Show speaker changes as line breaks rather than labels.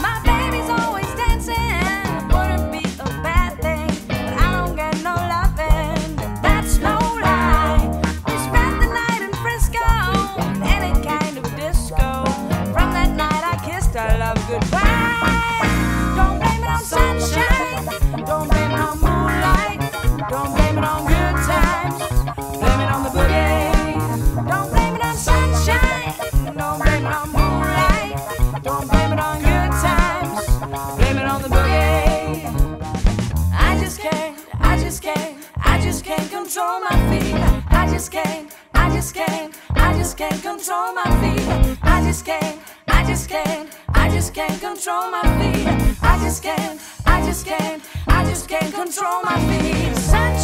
My control my fever. I just can't, I just can't, I just can't control my fever. I just can't, I just can't, I just can't control my fever. I just can't, I just can't, I just can't control my fever.